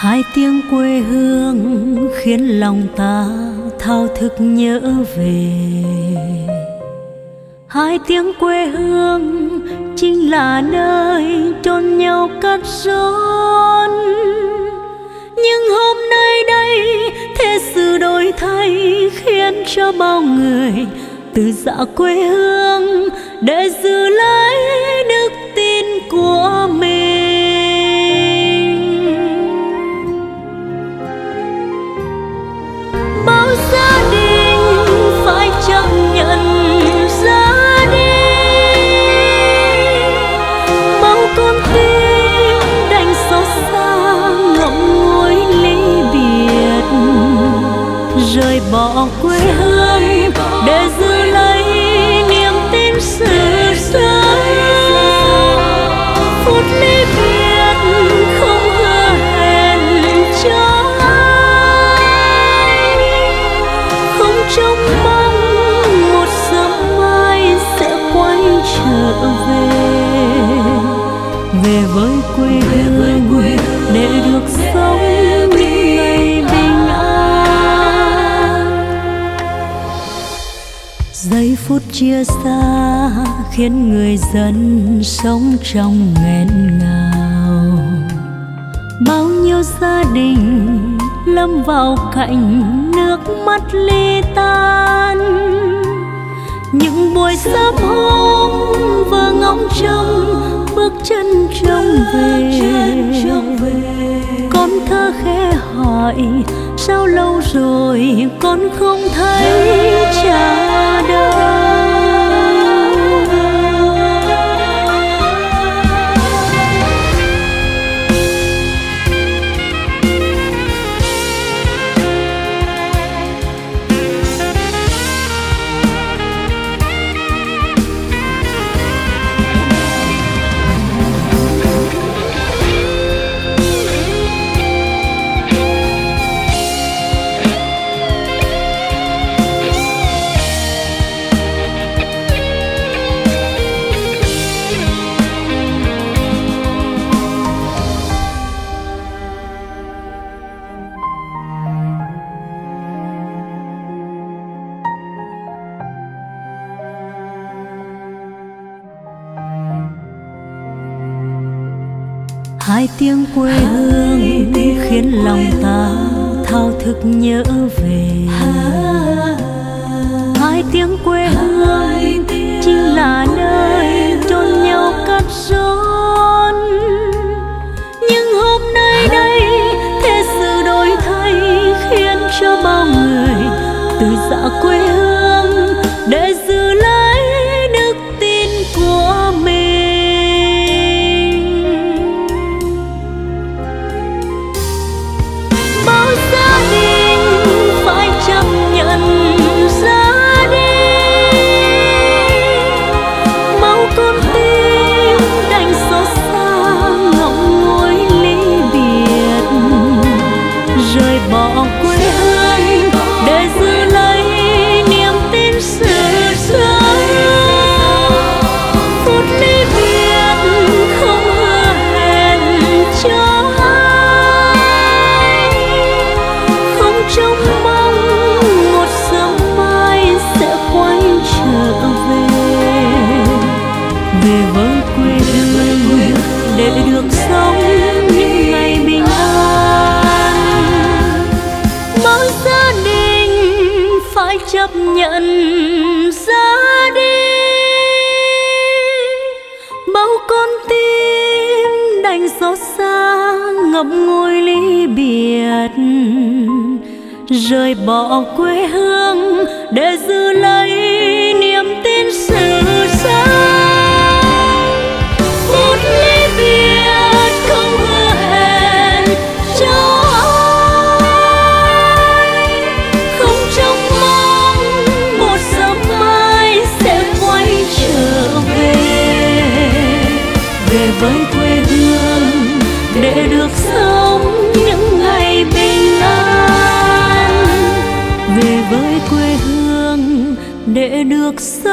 hai tiếng quê hương khiến lòng ta thao thức nhớ về. Hai tiếng quê hương chính là nơi chôn nhau cắt rốn nhưng hôm nay đây, thế sự đổi thay khiến cho bao người từ dạ quê hương để giữ lấy đức tin của rời bỏ phút chia xa khiến người dân sống trong nghẹn ngào. Bao nhiêu gia đình lâm vào cảnh nước mắt ly tan. Những buổi sớm hôm vừa ngóng trông bước chân trông về. con thơ khẽ hỏi sao lâu rồi con không thấy cha hai tiếng quê hương khiến lòng ta thao thức nhớ về. Hai được sống những ngày bình an. Mỗi gia đình phải chấp nhận ra đi bao con tim đành xót xa, ngậm ngùi ly biệt. Rời bỏ quê hương để giữ lấy với quê hương để được sống những ngày bình an. Về với quê hương để được sống